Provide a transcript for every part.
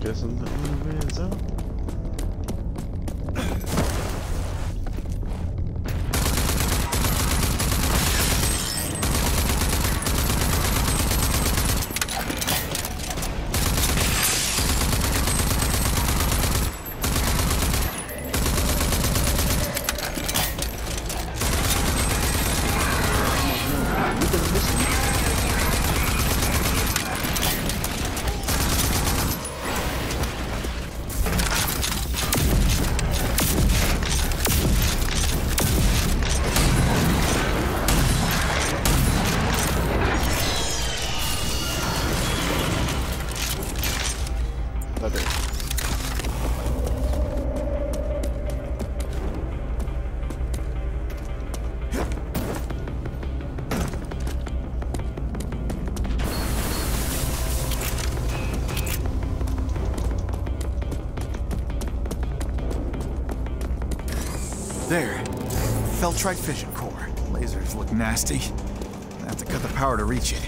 guessing the only way There. Feltrite fission core. Lasers look nasty. I have to cut the power to reach it.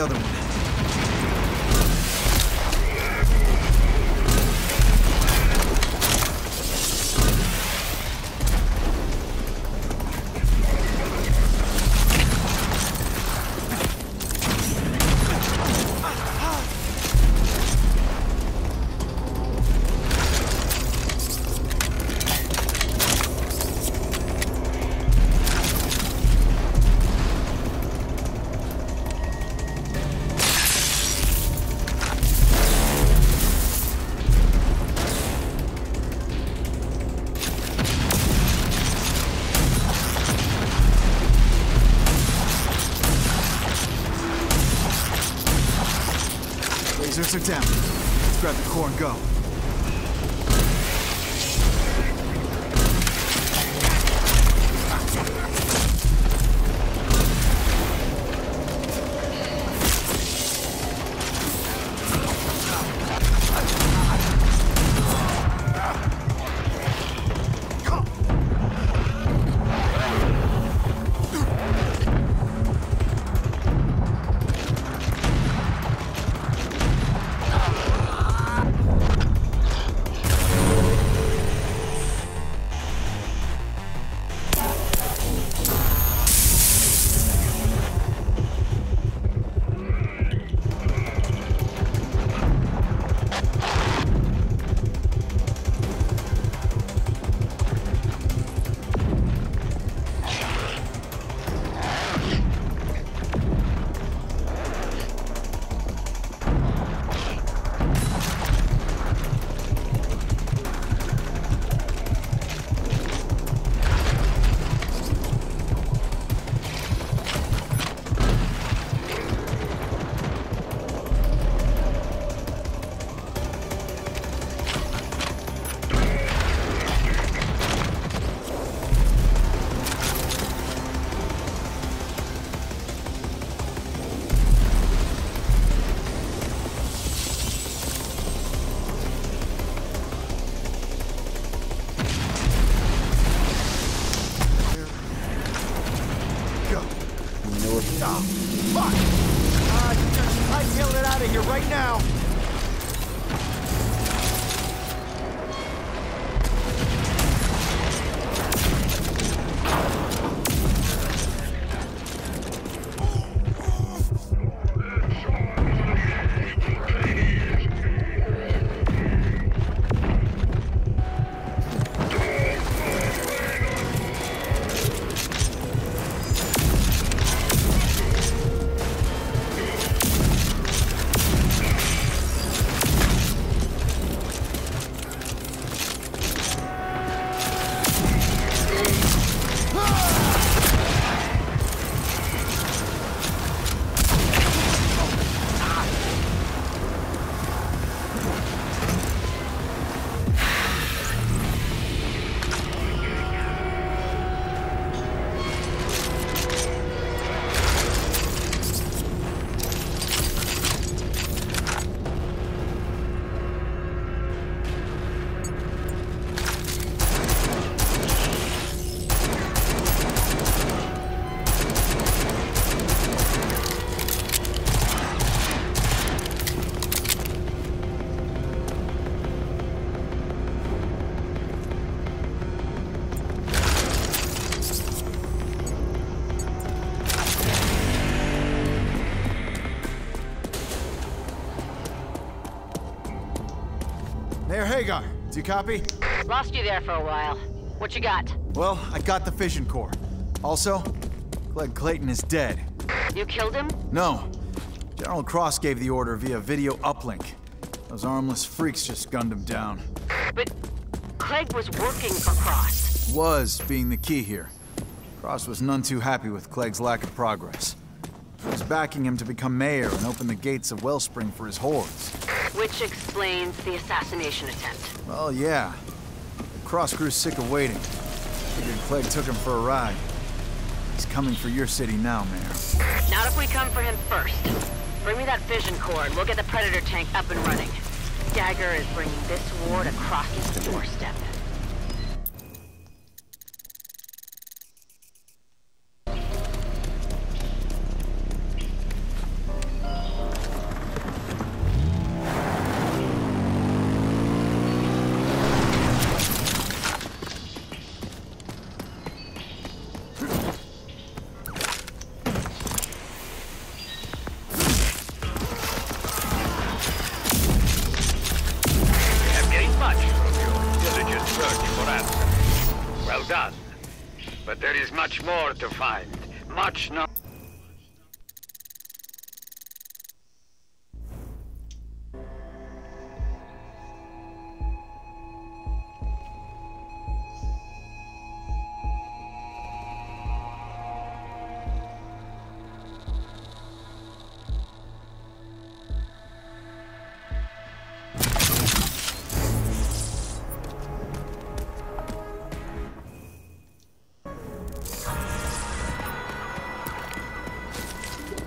The other one. Down. Let's grab the core and. Go. Right now. Hagar, do you copy? Lost you there for a while. What you got? Well, I got the fission core. Also, Clegg Clayton is dead. You killed him? No. General Cross gave the order via video uplink. Those armless freaks just gunned him down. But Clegg was working for Cross. Was being the key here. Cross was none too happy with Clegg's lack of progress. He was backing him to become mayor and open the gates of Wellspring for his hordes. Which explains the assassination attempt. Well, yeah. Cross grew sick of waiting. Figured Clegg took him for a ride. He's coming for your city now, Mayor. Not if we come for him first. Bring me that fission core and we'll get the Predator tank up and running. Dagger is bringing this war to Cross's doorstep. Find. Much not.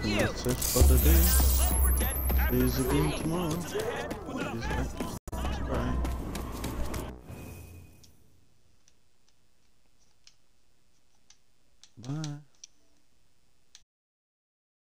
That's it for the day. Is again tomorrow.